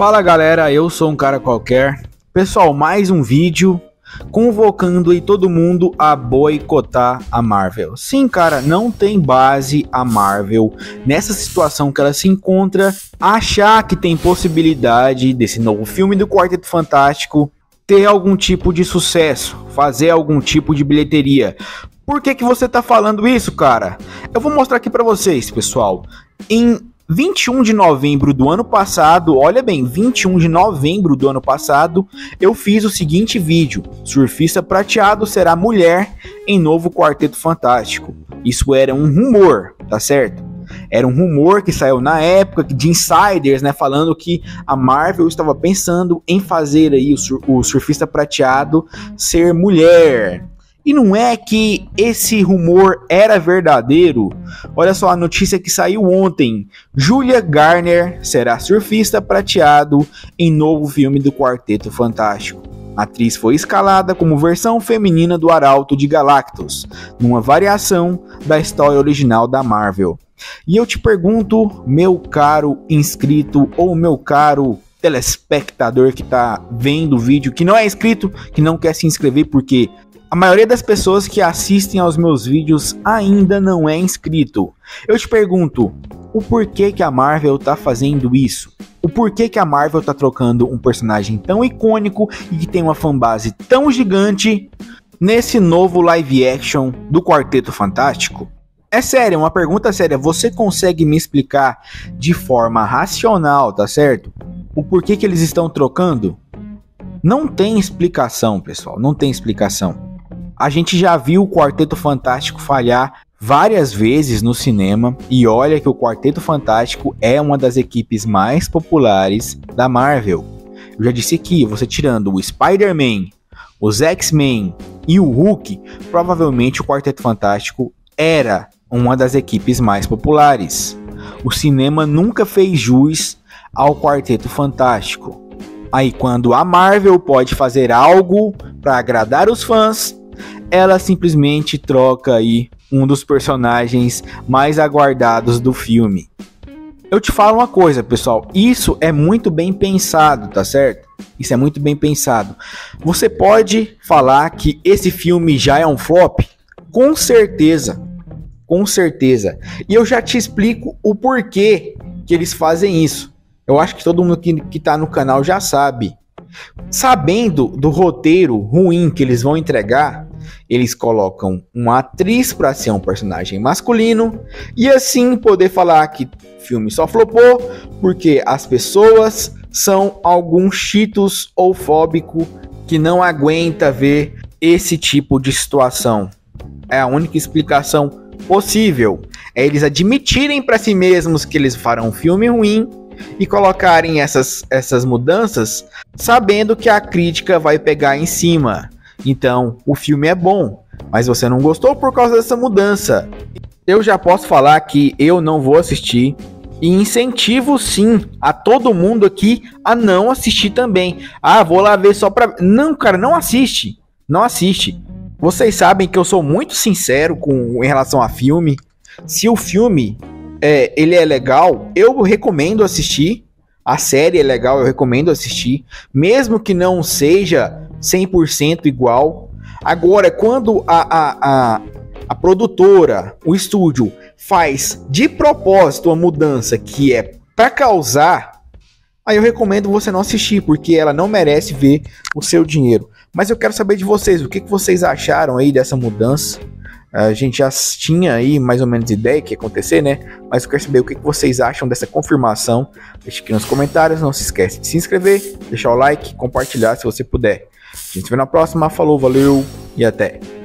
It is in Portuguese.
Fala galera, eu sou um cara qualquer. Pessoal, mais um vídeo convocando aí todo mundo a boicotar a Marvel. Sim, cara, não tem base a Marvel nessa situação que ela se encontra achar que tem possibilidade desse novo filme do Quarteto Fantástico ter algum tipo de sucesso, fazer algum tipo de bilheteria. Por que que você tá falando isso, cara? Eu vou mostrar aqui para vocês, pessoal. Em 21 de novembro do ano passado, olha bem, 21 de novembro do ano passado, eu fiz o seguinte vídeo: Surfista prateado será mulher em novo Quarteto Fantástico. Isso era um rumor, tá certo? Era um rumor que saiu na época de insiders, né, falando que a Marvel estava pensando em fazer aí o, sur o surfista prateado ser mulher. E não é que esse rumor era verdadeiro. Olha só a notícia que saiu ontem. Julia Garner será surfista prateado em novo filme do Quarteto Fantástico. A atriz foi escalada como versão feminina do Arauto de Galactus, numa variação da história original da Marvel. E eu te pergunto, meu caro inscrito ou meu caro telespectador que está vendo o vídeo, que não é inscrito, que não quer se inscrever porque a maioria das pessoas que assistem aos meus vídeos ainda não é inscrito. Eu te pergunto, o porquê que a Marvel tá fazendo isso? O porquê que a Marvel tá trocando um personagem tão icônico e que tem uma fanbase tão gigante nesse novo live action do Quarteto Fantástico? É sério, uma pergunta séria. Você consegue me explicar de forma racional, tá certo? O porquê que eles estão trocando? Não tem explicação, pessoal. Não tem explicação. A gente já viu o Quarteto Fantástico falhar várias vezes no cinema e olha que o Quarteto Fantástico é uma das equipes mais populares da Marvel. Eu já disse aqui, você tirando o Spider-Man, os X-Men e o Hulk, provavelmente o Quarteto Fantástico era uma das equipes mais populares. O cinema nunca fez jus ao Quarteto Fantástico. Aí quando a Marvel pode fazer algo para agradar os fãs, ela simplesmente troca aí um dos personagens mais aguardados do filme. Eu te falo uma coisa, pessoal, isso é muito bem pensado, tá certo? Isso é muito bem pensado. Você pode falar que esse filme já é um flop? Com certeza. Com certeza. E eu já te explico o porquê que eles fazem isso. Eu acho que todo mundo que, que tá no canal já sabe. Sabendo do roteiro ruim que eles vão entregar, eles colocam uma atriz para ser um personagem masculino e assim poder falar que filme só flopou porque as pessoas são algum cheetos ou fóbico que não aguenta ver esse tipo de situação. É a única explicação possível. É eles admitirem para si mesmos que eles farão um filme ruim e colocarem essas, essas mudanças sabendo que a crítica vai pegar em cima. Então, o filme é bom, mas você não gostou por causa dessa mudança. Eu já posso falar que eu não vou assistir e incentivo sim a todo mundo aqui a não assistir também. Ah, vou lá ver só pra. Não, cara, não assiste. Não assiste. Vocês sabem que eu sou muito sincero com em relação a filme. Se o filme é, ele é legal, eu recomendo assistir. A série é legal, eu recomendo assistir, mesmo que não seja 100% igual. Agora, quando a, a, a, a produtora, o estúdio, faz de propósito uma mudança que é para causar, aí eu recomendo você não assistir, porque ela não merece ver o seu dinheiro. Mas eu quero saber de vocês, o que, que vocês acharam aí dessa mudança? A gente já tinha aí mais ou menos ideia que ia acontecer, né? Mas eu quero saber o que vocês acham dessa confirmação. Deixe aqui nos comentários. Não se esquece de se inscrever, deixar o like, compartilhar se você puder. A gente se vê na próxima. Falou, valeu e até.